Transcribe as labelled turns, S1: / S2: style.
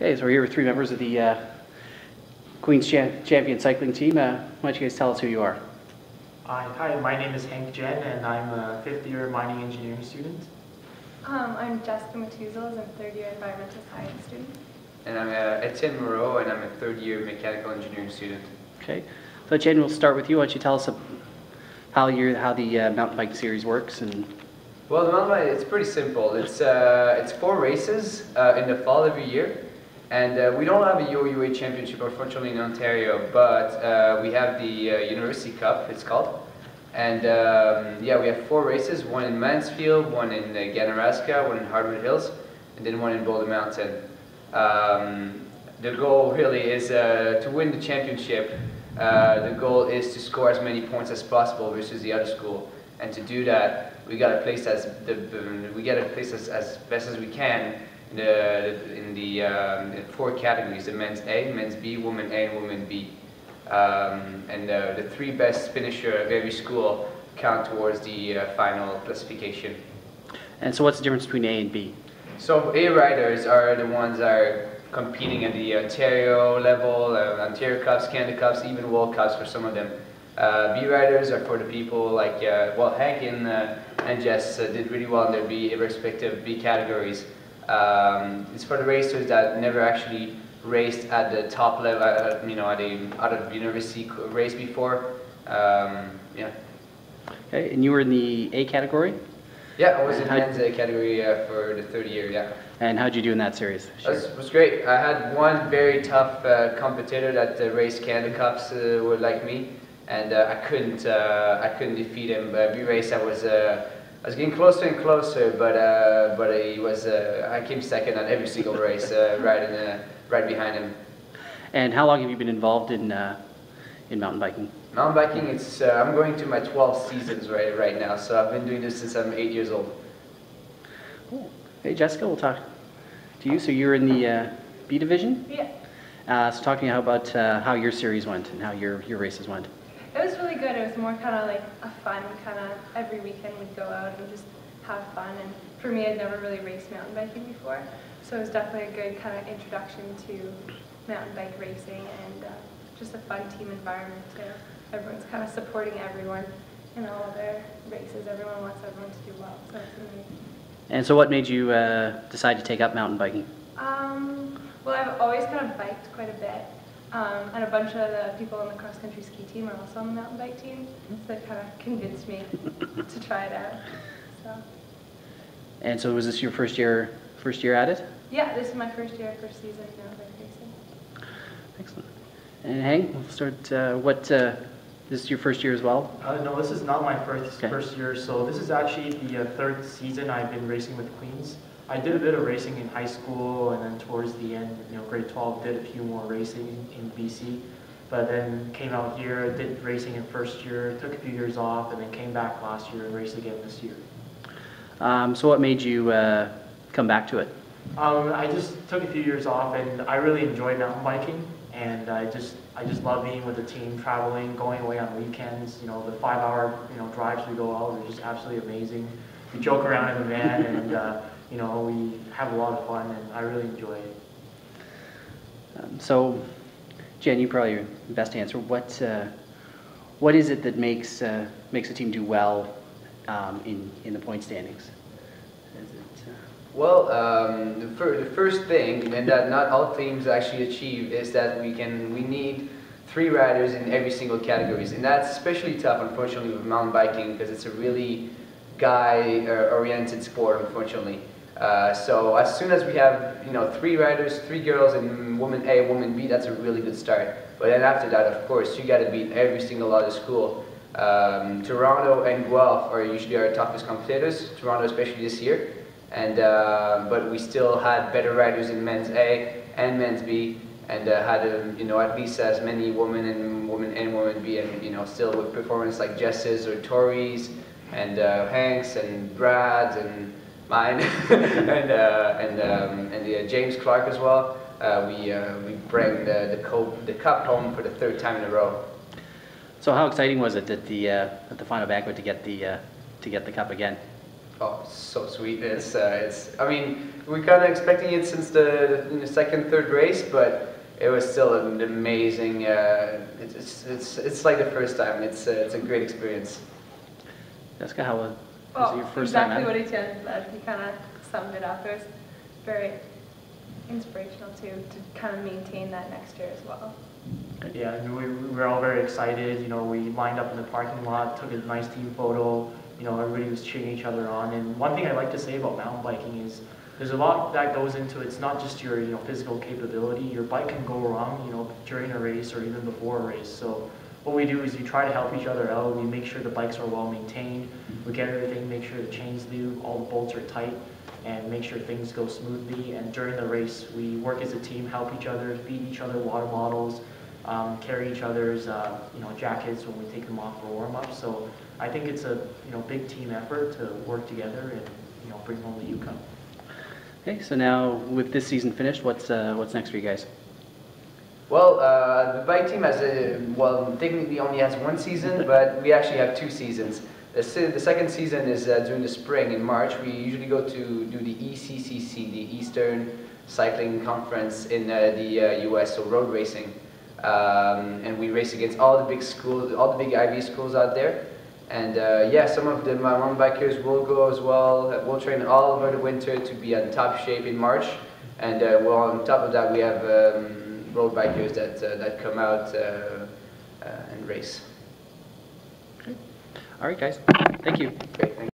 S1: Okay, so we're here with three members of the uh, Queen's Cha- Champion Cycling Team. Uh, Why don't you guys tell us who you are?
S2: Hi, hi, my name is Hank Jian, and I'm a fifth year mining engineering student.
S3: Um, I'm Jessica Metuzals, I'm a third year environmental science student.
S4: And I'm uh, Etienne Moreau, and I'm a third year mechanical engineering student.
S1: Okay, so Jen, we'll start with you. Why don't you tell us how your how the uh, mountain bike series works and
S4: Well, the mountain bike, it's pretty simple. It's, uh, it's four races uh, in the fall every year. And uh, we don't have a UOUA championship, unfortunately, in Ontario, but uh, we have the uh, University Cup, it's called. And um, yeah, we have four races, one in Mansfield, one in uh, Ganaraska, one in Hardwood Hills, and then one in Boulder Mountain. Um, the goal really is uh, to win the championship. Uh, the goal is to score as many points as possible versus the other school. And to do that, we got to place as the, we got to place as, as best as we can the in the um, four categories: the men's A, men's B, women A, and women B. Um, and uh, the three best finisher of every school count towards the uh, final classification.
S1: and so what's the difference between A and B?
S4: So A riders are the ones that are competing at the Ontario level, uh, Ontario Cups, Canada Cups, even World Cups for some of them. Uh, B riders are for the people like, uh, well, Hank and, uh, and Jess uh, did really well in their B respective B categories. Um, it's for the racers that never actually raced at the top level, uh, you know, at a out of university race before. Um, yeah.
S1: Okay, and you were in the A category.
S4: Yeah, I was in
S1: How-
S4: men's uh, category uh, for the third year, yeah.
S1: And how'd you do in that series?
S4: It was great. I had one very tough uh, competitor that uh, raced Canada Cups uh, were like me, and uh, I couldn't uh, I couldn't defeat him. But every race I was uh, I was getting closer and closer, but uh, but he was uh, I came second on every single race, uh, right in the, right behind him.
S1: And how long have you been involved in uh, in mountain biking?
S4: Mountain biking, it's uh, I'm going to my 12th seasons right right now, so I've been doing this since I'm eight years old.
S1: Cool. Hey, Jessica, we'll talk to you. So you're in the uh, B division.
S3: Yeah,
S1: Uh, so talk to me about uh, how your series went and how your, your races went.
S3: It was good. It was more kind of like a fun kind of every weekend we'd go out and just have fun. And for me, I'd never really raced mountain biking before, so it was definitely a good kind of introduction to mountain bike racing and uh, just a fun team environment too. Everyone's kind of supporting everyone in all their races. Everyone wants everyone to do well, so it's amazing.
S1: And so what made you uh, decide to take up mountain biking?
S3: Um, well, I've always kind of biked quite a bit, um, and a bunch of the people on the cross country ski team are also on the mountain bike team, so that kind of convinced me to try it out. So,
S1: And so was this your first year first year at it?
S3: yeah, this is my first year, first season of mountain bike racing.
S1: Excellent. And Hank, we'll start. Uh, what uh, this is your first year as well?
S2: Uh, no, this is not my first
S1: Okay.
S2: first year, so this is actually the uh, third season I've been racing with Queens. I did a bit of racing in high school, and then towards the end, you know, grade 12, did a few more racing in BC. But then came out here, did racing in first year, took a few years off, and then came back last year and raced again this year.
S1: Um, so what made you uh, come back to it?
S2: Um, I just took a few years off, and I really enjoy mountain biking. And I just, I just love being with the team, traveling, going away on weekends. You know, the five-hour, you know, drives we go out are just absolutely amazing. We joke around in the van, and uh, you know, we have a lot of fun, and I really enjoy it.
S1: Um, so, Jen, you probably are the best to answer. What uh, what is it that makes uh, makes a team do well um, in in the point standings? Is it, uh,
S4: Well, um, the, fir- the first thing, and that not all teams actually achieve, is that we can we need three riders in every single categories, and that's especially tough, unfortunately, with mountain biking because it's a really guy-oriented sport, unfortunately. Uh, so as soon as we have you know three riders, three girls, and woman A, woman B, that's a really good start. But then after that, of course, you got to beat every single other school. Um, Toronto and Guelph are usually our toughest competitors. Toronto, especially this year and uh, but we still had better riders in men's A and men's B, and uh, had um, you know at least as many women and women and women B, and you know still with performance like Jess's or Tori's, and uh, Hank's and Brad's and mine, and uh, and um, and uh, James Clark as well. Uh, we uh, we bring the the, co- the cup home for the third time in a row.
S1: so, how exciting was it at the uh, at the final banquet to get the uh, to get the cup again?
S4: Oh, so sweet. It's, uh, it's, I mean, we kind of expecting it since the, the second, third race, but it was still an amazing, uh, it's, it's, it's, it's like the first time. It's, uh, it's a great experience.
S1: Jessica, how was, was it
S3: Well, oh,
S1: your first
S3: exactly
S1: out?
S3: what Etienne said. He kind of summed it up. It was very inspirational too to kind of maintain that next year as well.
S2: Yeah, and we, we were all very excited, you know, we lined up in the parking lot, took a nice team photo, you know, everybody was cheering each other on, and one thing I like to say about mountain biking is, there's a lot that goes into it, it's not just your, you know, physical capability, your bike can go wrong, you know, during a race or even before a race, so what we do is we try to help each other out, we make sure the bikes are well maintained, we get everything, make sure the chains do, all the bolts are tight, and make sure things go smoothly, and during the race, we work as a team, help each other, feed each other water bottles, um, carry each other's, uh, you know, jackets when we take them off for warm-up. So I think it's a, you know, big team effort to work together and, you know, bring home the U Cup.
S1: Okay, so now with this season finished, what's, uh, what's next for you guys?
S4: Well, uh, the bike team has a, well, technically only has one season, but we actually have two seasons. The, se- the second season is uh, during the spring in March. We usually go to do the ECCC, the Eastern Cycling Conference in uh, the uh, US, so road racing. Um, and we race against all the big schools, all the big Ivy schools out there. And uh, yeah, some of the mountain bikers will go as well. Uh, We'll train all over the winter to be in top shape in March. And uh, well, on top of that, we have um, road bikers that, uh, that come out uh, uh, and race.
S1: All right, guys, thank you.
S4: Great, thank you.